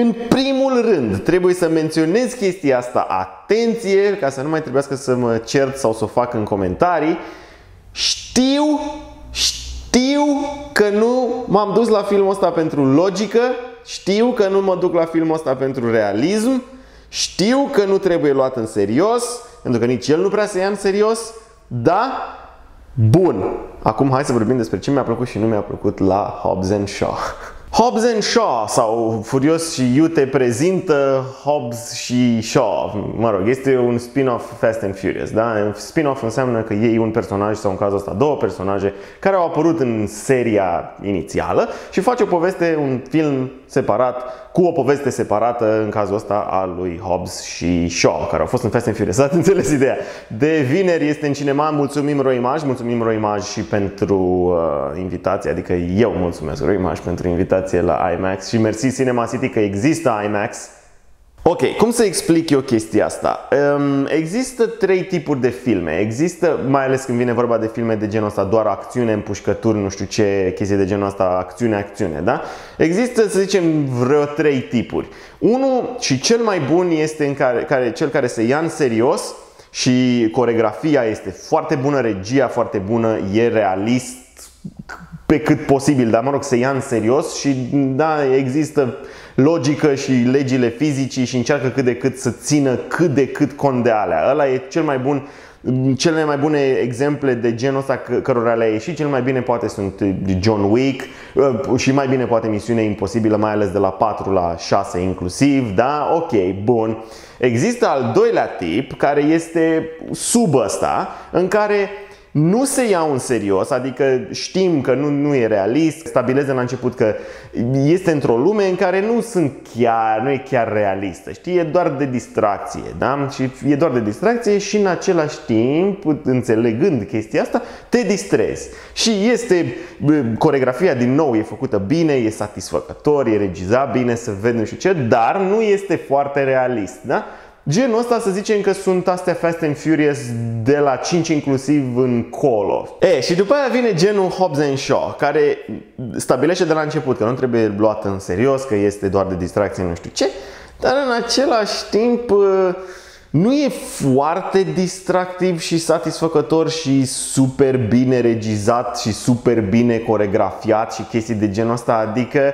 În primul rând, trebuie să menționez chestia asta, atenție, ca să nu mai trebuiască să mă cert sau să o fac în comentarii. Știu, știu că nu m-am dus la filmul ăsta pentru logică, știu că nu mă duc la filmul ăsta pentru realism, știu că nu trebuie luat în serios, pentru că nici el nu prea se ia în serios, da? Bun. Acum hai să vorbim despre ce mi-a plăcut și nu mi-a plăcut la Hobbs and Shaw. Hobbs and Shaw sau Furios și Iute prezintă Hobbs și Shaw. Mă rog, este un spin-off Fast and Furious. Da? Spin-off înseamnă că iei un personaj sau în cazul ăsta două personaje care au apărut în seria inițială și face o poveste, un film separat cu o poveste separată în cazul ăsta al lui Hobbs și Shaw, care au fost în Fast and Furious. Ați înțeles ideea. De vineri este în cinema, mulțumim Roimaj, mulțumim Roimaj și pentru uh, invitație, adică eu mulțumesc Roimaj pentru invitație la IMAX. Și mersi Cinema City că există IMAX Ok, cum să explic eu chestia asta? Um, există trei tipuri de filme. Există, mai ales când vine vorba de filme de genul ăsta, doar acțiune, împușcături, nu știu ce chestii de genul ăsta, acțiune, acțiune, da? Există, să zicem, vreo trei tipuri. Unul și cel mai bun este în care, care, cel care se ia în serios și coregrafia este foarte bună, regia foarte bună, e realist pe cât posibil, dar mă rog, se ia în serios și da, există logică și legile fizicii și încearcă cât de cât să țină cât de cât cont de alea. Ăla e cel mai bun cele mai bune exemple de genul ăsta cărora le-a ieșit cel mai bine poate sunt John Wick uh, și mai bine poate Misiune Imposibilă, mai ales de la 4 la 6 inclusiv, da? Ok, bun. Există al doilea tip care este sub ăsta, în care nu se iau în serios, adică știm că nu, nu e realist, stabileze la început că este într-o lume în care nu sunt chiar, nu e chiar realistă, știi, e doar de distracție, da? Și e doar de distracție și în același timp, înțelegând chestia asta, te distrezi. Și este, coregrafia din nou e făcută bine, e satisfăcător, e regizat bine, să vezi nu știu ce, dar nu este foarte realist, da? Genul ăsta să zicem că sunt astea Fast and Furious de la 5 inclusiv în colo. E, și după aia vine genul Hobbs and Shaw, care stabilește de la început că nu trebuie luat în serios, că este doar de distracție, nu știu ce, dar în același timp nu e foarte distractiv și satisfăcător și super bine regizat și super bine coregrafiat și chestii de genul ăsta, adică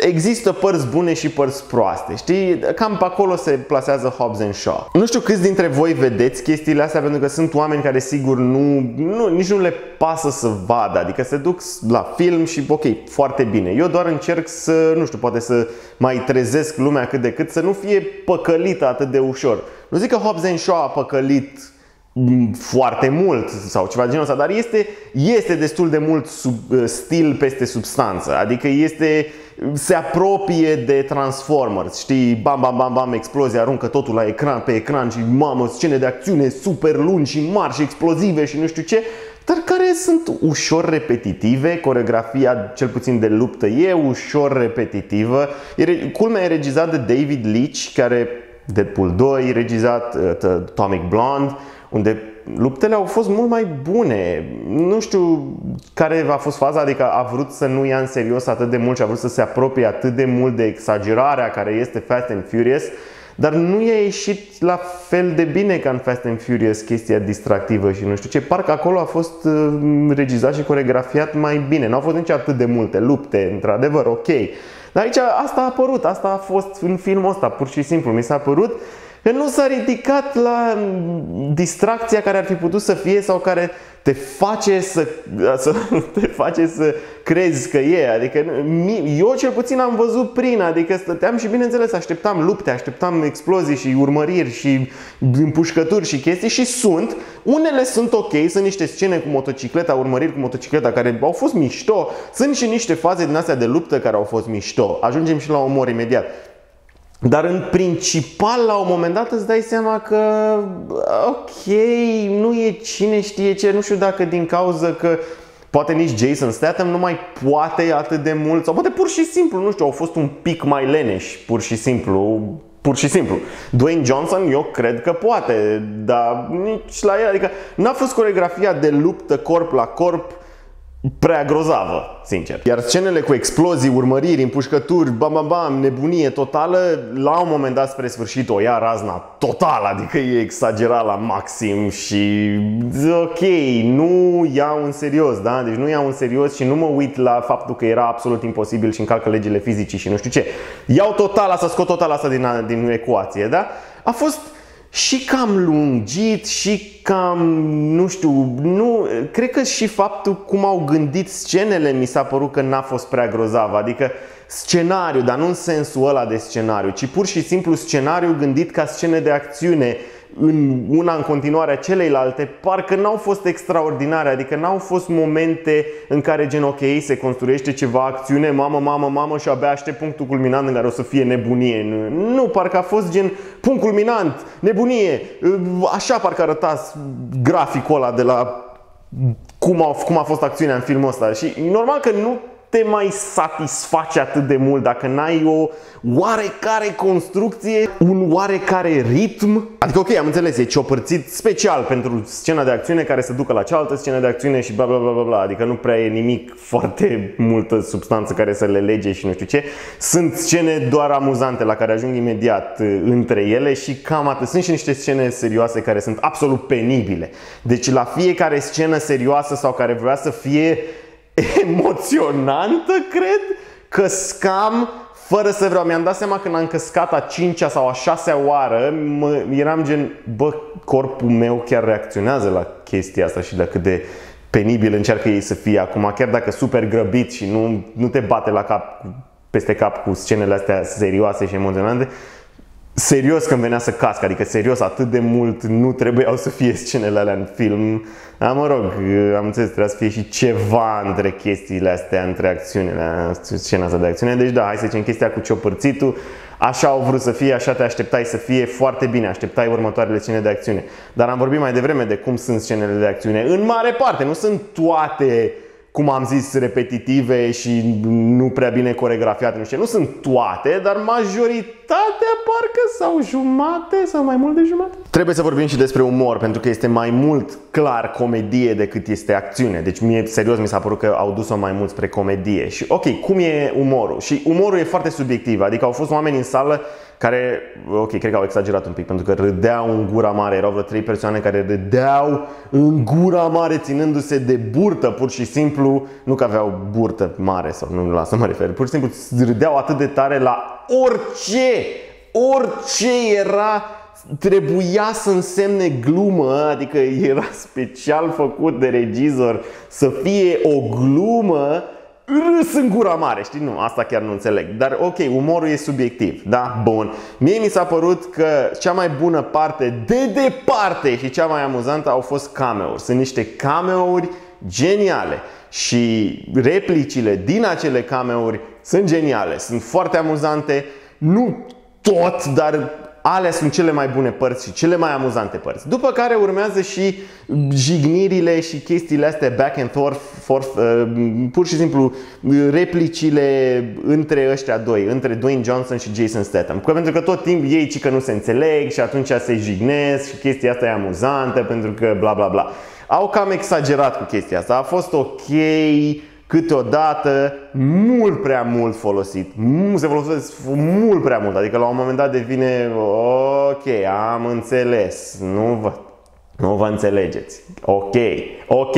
există părți bune și părți proaste, știi? Cam pe acolo se plasează Hobbs and Shaw. Nu știu câți dintre voi vedeți chestiile astea pentru că sunt oameni care sigur nu, nu nici nu le pasă să vadă, adică se duc la film și ok, foarte bine. Eu doar încerc să, nu știu, poate să mai trezesc lumea cât de cât, să nu fie păcălită atât de ușor. Nu zic că Hobbs and Shaw a păcălit foarte mult sau ceva de genul ăsta, dar este, este destul de mult sub, stil peste substanță. Adică este se apropie de Transformers, știi, bam, bam, bam, bam, explozie, aruncă totul la ecran, pe ecran și mamă, scene de acțiune super lungi și mari și explozive și nu știu ce, dar care sunt ușor repetitive, coregrafia cel puțin de luptă e ușor repetitivă. Culmea e regizat de David Leitch, care Deadpool 2, regizat uh, Atomic Blonde, unde luptele au fost mult mai bune. Nu știu care a fost faza, adică a vrut să nu ia în serios atât de mult și a vrut să se apropie atât de mult de exagerarea care este Fast and Furious, dar nu i-a ieșit la fel de bine ca în Fast and Furious chestia distractivă și nu știu ce. Parcă acolo a fost uh, regizat și coregrafiat mai bine. Nu au fost nici atât de multe lupte, într-adevăr, ok. Dar aici asta a apărut, asta a fost în filmul ăsta, pur și simplu. Mi s-a părut Că nu s-a ridicat la distracția care ar fi putut să fie sau care te face să, să te face să crezi că e. Adică eu cel puțin am văzut prin, adică stăteam și bineînțeles așteptam lupte, așteptam explozii și urmăriri și împușcături și chestii și sunt. Unele sunt ok, sunt niște scene cu motocicleta, urmăriri cu motocicleta care au fost mișto. Sunt și niște faze din astea de luptă care au fost mișto. Ajungem și la omor imediat. Dar în principal, la un moment dat îți dai seama că, ok, nu e cine știe ce, nu știu dacă din cauza că poate nici Jason Statham nu mai poate atât de mult sau poate pur și simplu, nu știu, au fost un pic mai leneși, pur și simplu, pur și simplu. Dwayne Johnson, eu cred că poate, dar nici la el, adică n-a fost coregrafia de luptă corp la corp prea grozavă, sincer. Iar scenele cu explozii, urmăriri, împușcături, bam, bam, bam, nebunie totală, la un moment dat spre sfârșit o ia razna total, adică e exagerat la maxim și ok, nu iau în serios, da? Deci nu iau în serios și nu mă uit la faptul că era absolut imposibil și încalcă legile fizicii și nu știu ce. Iau total asta, scot total asta din, din ecuație, da? A fost și cam lungit și cam, nu știu, nu, cred că și faptul cum au gândit scenele mi s-a părut că n-a fost prea grozav, adică scenariu, dar nu în sensul ăla de scenariu, ci pur și simplu scenariu gândit ca scene de acțiune, în una în continuare a celeilalte, parcă n-au fost extraordinare, adică n-au fost momente în care gen ok, se construiește ceva acțiune, mamă, mamă, mamă și abia aștept punctul culminant în care o să fie nebunie. Nu, parcă a fost gen punct culminant, nebunie, așa parcă arăta graficul ăla de la cum a, cum a fost acțiunea în filmul ăsta și normal că nu te mai satisface atât de mult dacă n-ai o oarecare construcție, un oarecare ritm. Adică ok, am înțeles, e ciopărțit special pentru scena de acțiune care se ducă la cealaltă scenă de acțiune și bla bla bla bla bla. Adică nu prea e nimic foarte multă substanță care să le lege și nu știu ce. Sunt scene doar amuzante la care ajung imediat uh, între ele și cam atât. Sunt și niște scene serioase care sunt absolut penibile. Deci la fiecare scenă serioasă sau care vrea să fie emoționantă, cred, că scam fără să vreau. Mi-am dat seama când am căscat a cincea sau a șasea oară, mă, eram gen, bă, corpul meu chiar reacționează la chestia asta și de cât de penibil încearcă ei să fie acum, chiar dacă super grăbit și nu, nu te bate la cap peste cap cu scenele astea serioase și emoționante, serios când venea să cască, adică serios atât de mult nu trebuiau să fie scenele alea în film. Dar mă rog, am înțeles, trebuia să fie și ceva între chestiile astea, între acțiunile, scena asta de acțiune. Deci da, hai să zicem chestia cu ciopărțitul, așa au vrut să fie, așa te așteptai să fie foarte bine, așteptai următoarele scene de acțiune. Dar am vorbit mai devreme de cum sunt scenele de acțiune. În mare parte, nu sunt toate cum am zis, repetitive și nu prea bine coregrafiate, nu știu, nu sunt toate, dar majoritatea parcă sau jumate sau mai mult de jumate. Trebuie să vorbim și despre umor, pentru că este mai mult clar comedie decât este acțiune. Deci mie, serios, mi s-a părut că au dus-o mai mult spre comedie. Și ok, cum e umorul? Și umorul e foarte subiectiv, adică au fost oameni în sală care, ok, cred că au exagerat un pic, pentru că râdeau în gura mare, erau vreo trei persoane care râdeau în gura mare, ținându-se de burtă, pur și simplu, nu că aveau burtă mare sau nu la asta mă refer, pur și simplu râdeau atât de tare la orice, orice era trebuia să însemne glumă, adică era special făcut de regizor să fie o glumă râs în gura mare, știi? Nu, asta chiar nu înțeleg. Dar ok, umorul e subiectiv, da? Bun. Mie mi s-a părut că cea mai bună parte, de departe și cea mai amuzantă au fost cameouri. Sunt niște cameouri geniale și replicile din acele cameouri sunt geniale, sunt foarte amuzante, nu tot, dar alea sunt cele mai bune părți și cele mai amuzante părți. După care urmează și jignirile și chestiile astea back and forth, forth uh, pur și simplu replicile între ăștia doi, între Dwayne Johnson și Jason Statham. Pentru că tot timpul ei ci că nu se înțeleg și atunci se jignesc și chestia asta e amuzantă pentru că bla bla bla. Au cam exagerat cu chestia asta. A fost ok, câteodată mult prea mult folosit. Se folosesc mult prea mult, adică la un moment dat devine ok, am înțeles, nu vă, nu vă înțelegeți. Ok, ok,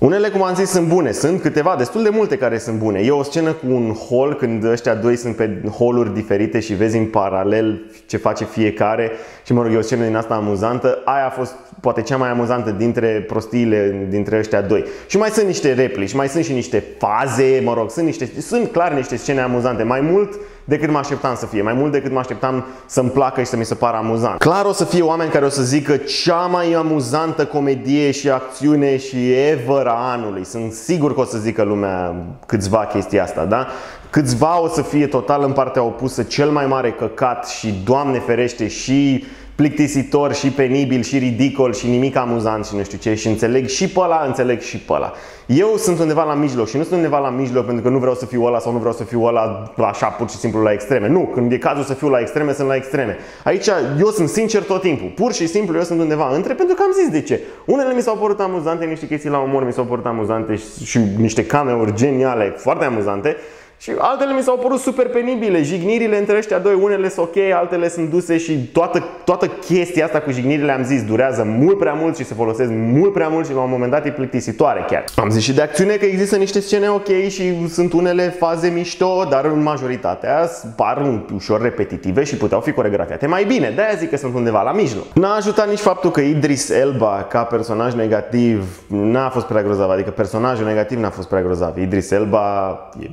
unele, cum am zis, sunt bune. Sunt câteva, destul de multe care sunt bune. E o scenă cu un hol când ăștia doi sunt pe holuri diferite și vezi în paralel ce face fiecare. Și mă rog, e o scenă din asta amuzantă. Aia a fost poate cea mai amuzantă dintre prostiile dintre ăștia doi. Și mai sunt niște replici, mai sunt și niște faze, mă rog, sunt, niște, sunt clar niște scene amuzante. Mai mult decât mă așteptam să fie, mai mult decât mă așteptam să-mi placă și să mi se pară amuzant. Clar o să fie oameni care o să zică cea mai amuzantă comedie și acțiune și ever a anului. Sunt sigur că o să zică lumea câțiva chestia asta, da? Câțiva o să fie total în partea opusă cel mai mare căcat și, Doamne ferește, și plictisitor și penibil și ridicol și nimic amuzant și nu știu ce și înțeleg și pe ăla, înțeleg și pe ăla. Eu sunt undeva la mijloc și nu sunt undeva la mijloc pentru că nu vreau să fiu ăla sau nu vreau să fiu ăla așa pur și simplu la extreme. Nu, când e cazul să fiu la extreme, sunt la extreme. Aici eu sunt sincer tot timpul. Pur și simplu eu sunt undeva între pentru că am zis de ce. Unele mi s-au părut amuzante, niște chestii la umor mi s-au părut amuzante și, și niște cameuri geniale, foarte amuzante. Și altele mi s-au părut super penibile. Jignirile între ăștia doi, unele sunt ok, altele sunt duse și toată, toată chestia asta cu jignirile, am zis, durează mult prea mult și se folosesc mult prea mult și la un moment dat e plictisitoare chiar. Am zis și de acțiune că există niște scene ok și sunt unele faze mișto, dar în majoritatea par ușor repetitive și puteau fi coregrafiate mai bine. De-aia zic că sunt undeva la mijloc. N-a ajutat nici faptul că Idris Elba ca personaj negativ n-a fost prea grozav, adică personajul negativ n-a fost prea grozav. Idris Elba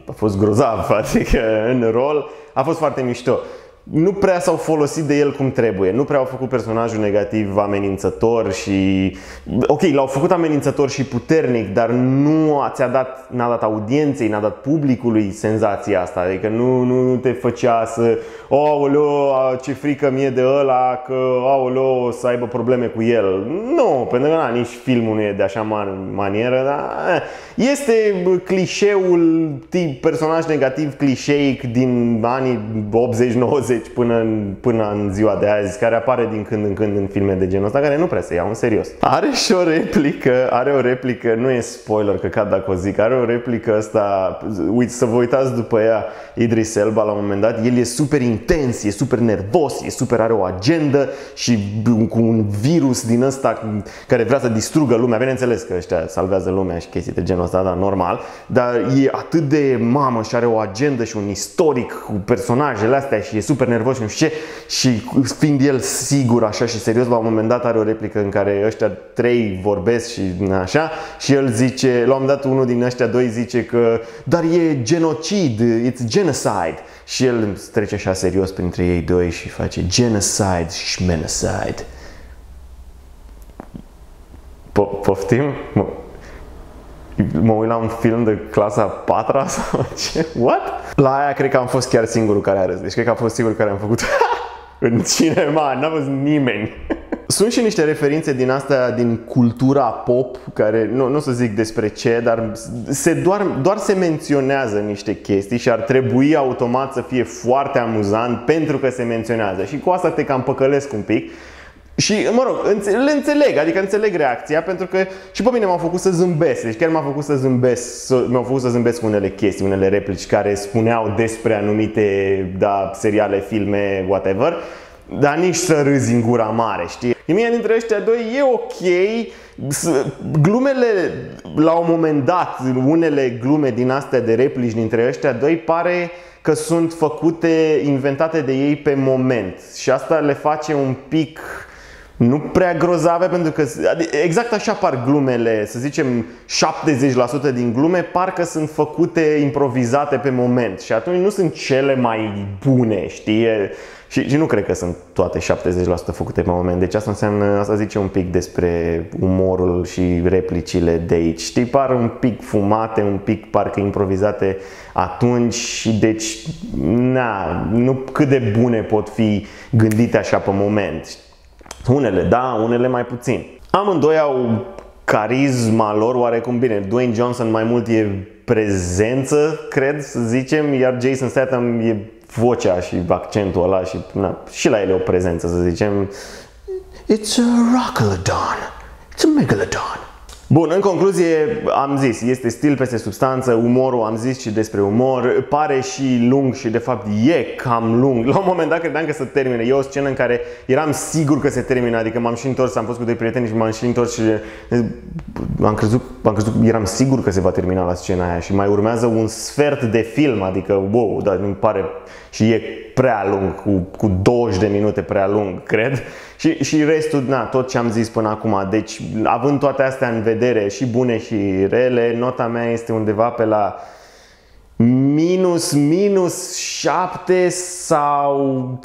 a fost grozav grozav, adică în rol a fost foarte mișto nu prea s-au folosit de el cum trebuie. Nu prea au făcut personajul negativ amenințător și... Ok, l-au făcut amenințător și puternic, dar nu ți-a dat, n-a dat audienței, n-a dat publicului senzația asta. Adică nu, nu te făcea să... Aoleo, ce frică mie de ăla, că aoleo, o să aibă probleme cu el. Nu, pentru că na, nici filmul nu e de așa man- manieră, dar eh, este clișeul tip personaj negativ clișeic din anii 80-90 20 până în, până în ziua de azi, care apare din când în când în filme de genul ăsta, care nu prea se iau în serios. Are și o replică, are o replică, nu e spoiler că cad dacă o zic, are o replică asta, uite, să vă uitați după ea, Idris Elba la un moment dat, el e super intens, e super nervos, e super, are o agendă și cu un virus din ăsta care vrea să distrugă lumea, bineînțeles că ăștia salvează lumea și chestii de genul ăsta, da, normal, dar e atât de mamă și are o agendă și un istoric cu personajele astea și e super super nervos și nu știu ce și fiind el sigur așa și serios, la un moment dat are o replică în care ăștia trei vorbesc și așa și el zice, la un moment dat unul din ăștia doi zice că dar e genocid, it's genocide și el trece așa serios printre ei doi și face genocide și menocide. Po- poftim? Mă uit la un film de clasa 4 sau ce? What? La aia cred că am fost chiar singurul care a râs. Deci cred că a fost singurul care am făcut în cinema, n-a fost nimeni. Sunt și niște referințe din astea, din cultura pop, care nu, nu să zic despre ce, dar se doar, doar se menționează niște chestii și ar trebui automat să fie foarte amuzant pentru că se menționează. Și cu asta te cam păcălesc un pic. Și, mă rog, le înțeleg, adică înțeleg reacția, pentru că și pe mine m-au făcut să zâmbesc, deci chiar m-au făcut să zâmbesc, m-au făcut să zâmbesc cu unele chestii, unele replici care spuneau despre anumite, da, seriale, filme, whatever, dar nici să râzi în gura mare, știi? E mie dintre ăștia doi e ok, glumele, la un moment dat, unele glume din astea de replici dintre ăștia doi pare că sunt făcute, inventate de ei pe moment și asta le face un pic nu prea grozave pentru că exact așa par glumele, să zicem 70% din glume parcă sunt făcute improvizate pe moment și atunci nu sunt cele mai bune, știi? Și, și nu cred că sunt toate 70% făcute pe moment. Deci asta înseamnă, asta zice un pic despre umorul și replicile de aici. Știi, par un pic fumate, un pic parcă improvizate atunci și deci, na, nu cât de bune pot fi gândite așa pe moment. Unele da, unele mai puțin. Amândoi au carisma lor oarecum bine. Dwayne Johnson mai mult e prezență, cred să zicem, iar Jason Statham e vocea și accentul ăla și, na, și la el e o prezență, să zicem. It's a rockalodon. It's a megalodon. Bun, în concluzie am zis, este stil peste substanță, umorul am zis și despre umor, pare și lung și de fapt e cam lung. La un moment dat credeam că se termine. E o scenă în care eram sigur că se termină, adică m-am și întors, am fost cu doi prieteni și m-am și întors și am crezut, am crezut, eram sigur că se va termina la scena aia și mai urmează un sfert de film, adică wow, dar îmi pare și e prea lung, cu, cu 20 de minute prea lung, cred. Și, și restul, na, tot ce am zis până acum. Deci, având toate astea în vedere, și bune și rele, nota mea este undeva pe la minus, minus 7 sau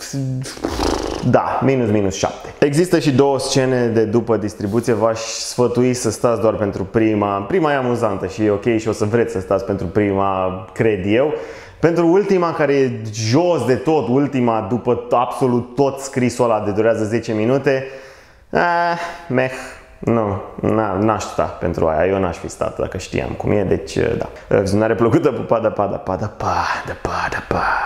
Da, minus minus 7. Există și două scene de după distribuție, v-aș sfătui să stați doar pentru prima. Prima e amuzantă și e ok și o să vreți să stați pentru prima, cred eu. Pentru ultima, care e jos de tot, ultima, după absolut tot scrisul ăla de durează 10 minute, ah, meh, nu, n-aș sta pentru aia, eu n-aș fi stat dacă știam cum e, deci da. Vizionare plăcută, pa, da, pa, da, pa, da, pa, da, pa, da, pa.